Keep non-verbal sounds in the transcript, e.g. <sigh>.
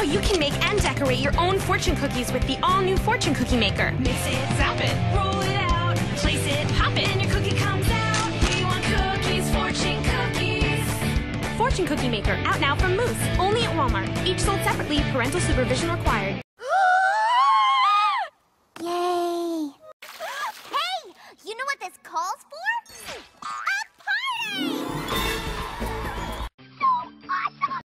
Now you can make and decorate your own fortune cookies with the all-new Fortune Cookie Maker. Mix it, zap it, roll it out, place it, pop it, and your cookie comes out. We want cookies, fortune cookies. Fortune Cookie Maker, out now from Moose. Only at Walmart. Each sold separately, parental supervision required. <gasps> Yay! <gasps> Hey! You know what this calls for?